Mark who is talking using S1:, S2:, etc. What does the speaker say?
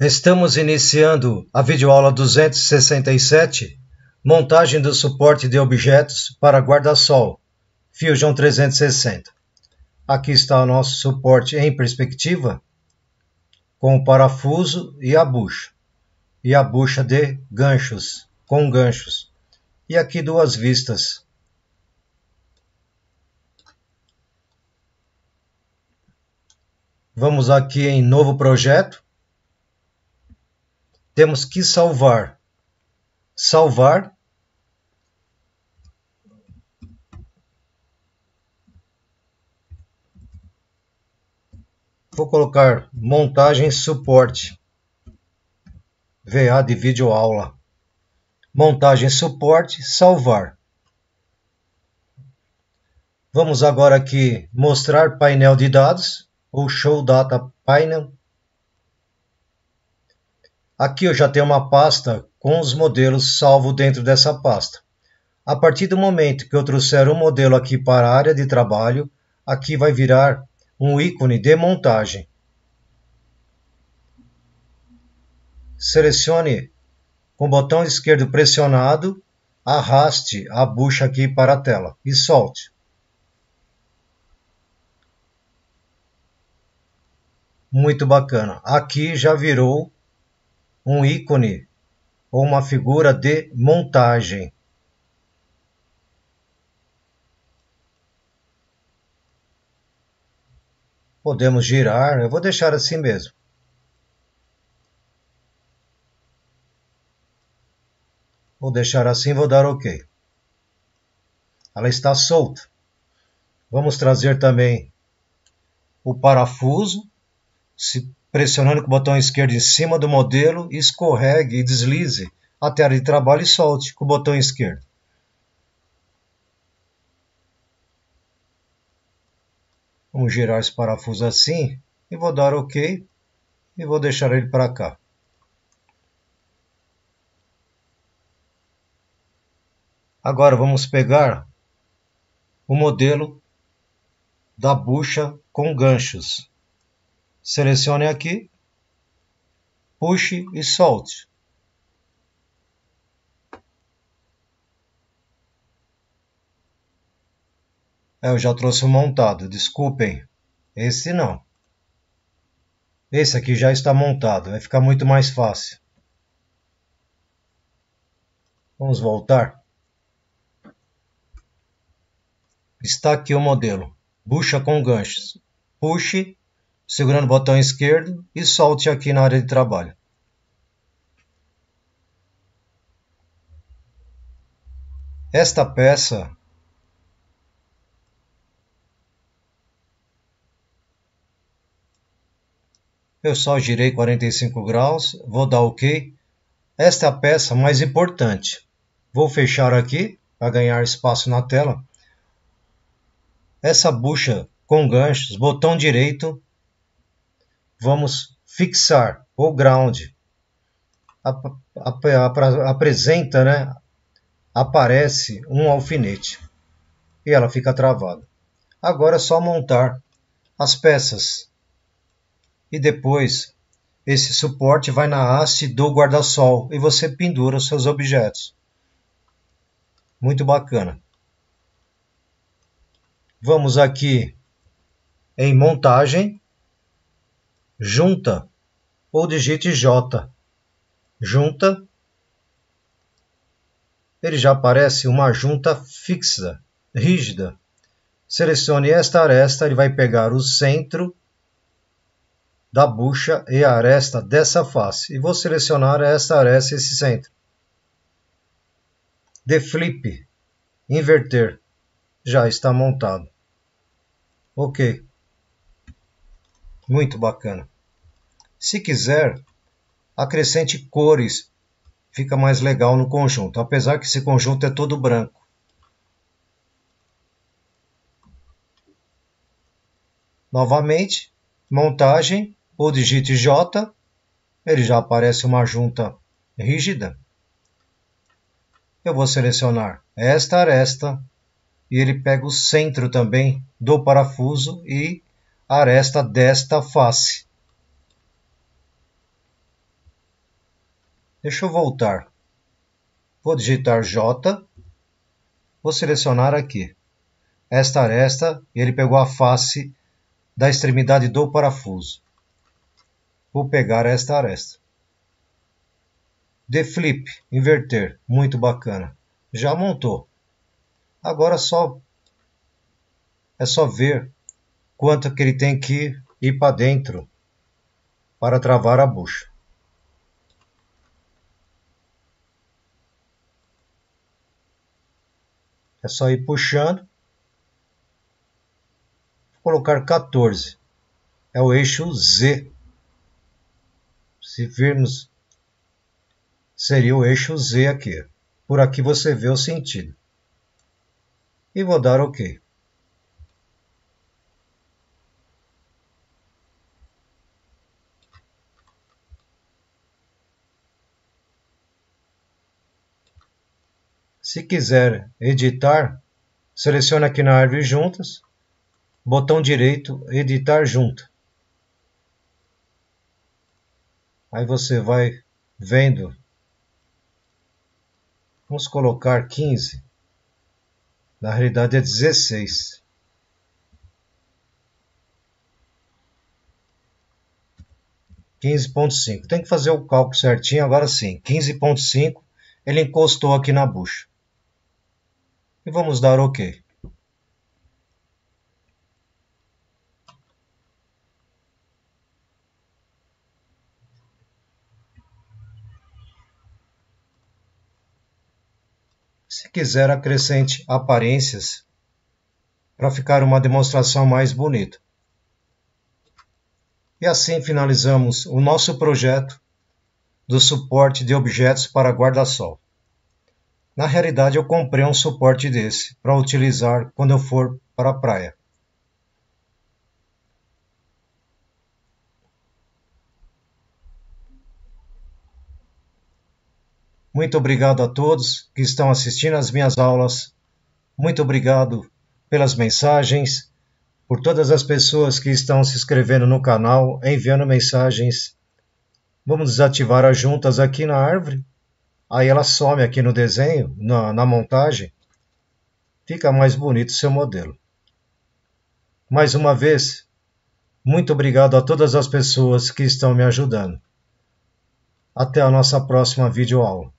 S1: Estamos iniciando a videoaula 267, montagem do suporte de objetos para guarda-sol, Fusion 360. Aqui está o nosso suporte em perspectiva, com o parafuso e a bucha, e a bucha de ganchos, com ganchos. E aqui duas vistas. Vamos aqui em novo projeto temos que salvar. Salvar. Vou colocar montagem suporte. VA de vídeo aula. Montagem suporte, salvar. Vamos agora aqui mostrar painel de dados, ou Show Data Panel. Aqui eu já tenho uma pasta com os modelos salvo dentro dessa pasta. A partir do momento que eu trouxer um modelo aqui para a área de trabalho, aqui vai virar um ícone de montagem. Selecione com o botão esquerdo pressionado, arraste a bucha aqui para a tela e solte. Muito bacana. Aqui já virou um ícone ou uma figura de montagem. Podemos girar, eu vou deixar assim mesmo. Vou deixar assim, vou dar OK. Ela está solta. Vamos trazer também o parafuso. Se pressionando com o botão esquerdo em cima do modelo, escorregue e deslize até a área de trabalho e solte com o botão esquerdo. Vamos girar esse parafuso assim e vou dar OK e vou deixar ele para cá. Agora vamos pegar o modelo da bucha com ganchos. Selecione aqui, puxe e solte. Eu já trouxe montado, desculpem. Esse não. Esse aqui já está montado, vai ficar muito mais fácil. Vamos voltar. Está aqui o modelo. Bucha com ganchos. Puxe segurando o botão esquerdo e solte aqui na área de trabalho. Esta peça eu só girei 45 graus, vou dar OK. Esta é a peça mais importante. Vou fechar aqui para ganhar espaço na tela. Essa bucha com ganchos, botão direito, vamos fixar o ground. Ap ap ap apresenta, né? Aparece um alfinete e ela fica travada. Agora é só montar as peças e depois esse suporte vai na haste do guarda-sol e você pendura os seus objetos. Muito bacana. Vamos aqui em montagem junta ou digite J. Junta. Ele já aparece uma junta fixa, rígida. Selecione esta aresta, ele vai pegar o centro da bucha e a aresta dessa face. E vou selecionar esta aresta e esse centro. De flip, inverter, já está montado. Ok. Muito bacana. Se quiser, acrescente cores, fica mais legal no conjunto, apesar que esse conjunto é todo branco. Novamente, montagem, ou digite J, ele já aparece uma junta rígida. Eu vou selecionar esta aresta e ele pega o centro também do parafuso e aresta desta face. Deixa eu voltar. Vou digitar J. Vou selecionar aqui esta aresta e ele pegou a face da extremidade do parafuso. Vou pegar esta aresta. De flip, inverter, muito bacana. Já montou. Agora só é só ver quanto que ele tem que ir para dentro para travar a bucha. É só ir puxando. Vou colocar 14. É o eixo Z. Se virmos, seria o eixo Z aqui. Por aqui você vê o sentido. E vou dar OK. Se quiser editar, selecione aqui na árvore juntas, botão direito, editar junta. Aí você vai vendo. Vamos colocar 15. Na realidade é 16. Quinze ponto cinco. Tem que fazer o cálculo certinho. Agora sim, quinze ponto cinco. Ele encostou aqui na bucha e vamos dar OK. Se quiser, acrescente aparências para ficar uma demonstração mais bonita. E assim finalizamos o nosso projeto do suporte de objetos para guarda-sol. Na realidade, eu comprei um suporte desse para utilizar quando eu for para a praia. Muito obrigado a todos que estão assistindo às minhas aulas. Muito obrigado pelas mensagens, por todas as pessoas que estão se inscrevendo no canal, enviando mensagens. Vamos desativar as juntas aqui na árvore Aí ela some aqui no desenho, na, na montagem, fica mais bonito o seu modelo. Mais uma vez, muito obrigado a todas as pessoas que estão me ajudando. Até a nossa próxima videoaula.